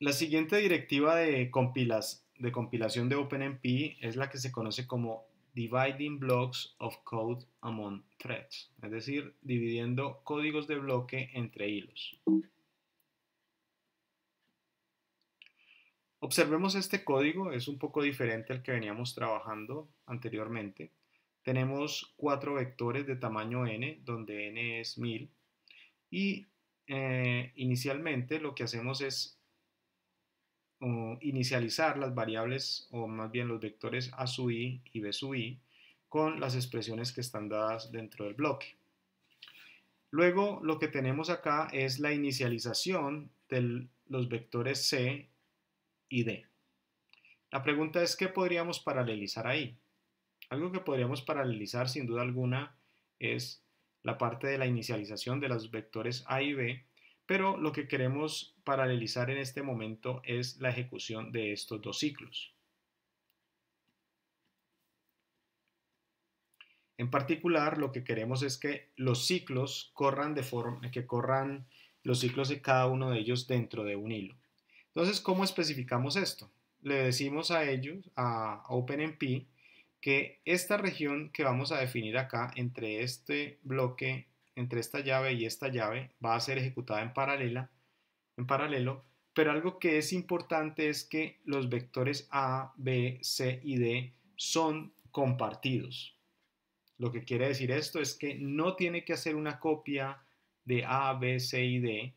La siguiente directiva de, de compilación de OpenMP es la que se conoce como Dividing Blocks of Code Among Threads, es decir, dividiendo códigos de bloque entre hilos. Observemos este código, es un poco diferente al que veníamos trabajando anteriormente. Tenemos cuatro vectores de tamaño n, donde n es 1000, y eh, inicialmente lo que hacemos es inicializar las variables, o más bien los vectores a sub i y b sub i, con las expresiones que están dadas dentro del bloque. Luego lo que tenemos acá es la inicialización de los vectores c y D. La pregunta es, ¿qué podríamos paralelizar ahí? Algo que podríamos paralelizar sin duda alguna es la parte de la inicialización de los vectores A y B, pero lo que queremos paralelizar en este momento es la ejecución de estos dos ciclos. En particular, lo que queremos es que los ciclos corran de forma que corran los ciclos de cada uno de ellos dentro de un hilo. Entonces, ¿cómo especificamos esto? Le decimos a ellos, a OpenMP, que esta región que vamos a definir acá entre este bloque, entre esta llave y esta llave, va a ser ejecutada en, paralela, en paralelo, pero algo que es importante es que los vectores A, B, C y D son compartidos. Lo que quiere decir esto es que no tiene que hacer una copia de A, B, C y D,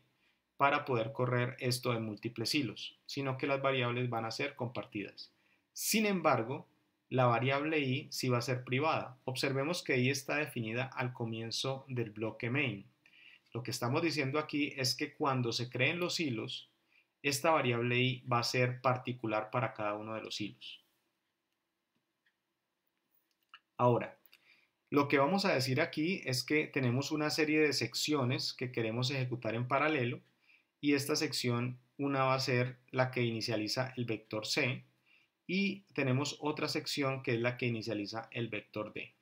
para poder correr esto en múltiples hilos, sino que las variables van a ser compartidas. Sin embargo, la variable i sí va a ser privada. Observemos que i está definida al comienzo del bloque main. Lo que estamos diciendo aquí es que cuando se creen los hilos, esta variable i va a ser particular para cada uno de los hilos. Ahora, lo que vamos a decir aquí es que tenemos una serie de secciones que queremos ejecutar en paralelo y esta sección una va a ser la que inicializa el vector C y tenemos otra sección que es la que inicializa el vector D.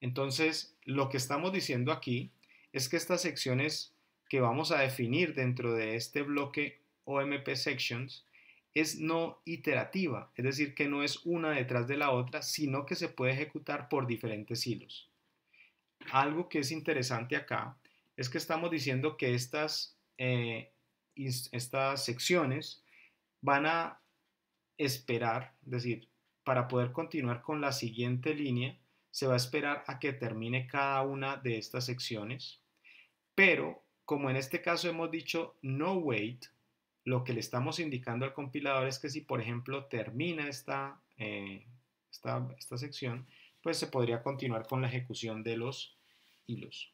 Entonces, lo que estamos diciendo aquí es que estas secciones que vamos a definir dentro de este bloque OMP Sections es no iterativa, es decir, que no es una detrás de la otra, sino que se puede ejecutar por diferentes hilos algo que es interesante acá es que estamos diciendo que estas, eh, estas secciones van a esperar, es decir, para poder continuar con la siguiente línea, se va a esperar a que termine cada una de estas secciones, pero como en este caso hemos dicho no wait, lo que le estamos indicando al compilador es que si por ejemplo termina esta, eh, esta, esta sección, pues se podría continuar con la ejecución de los hilos.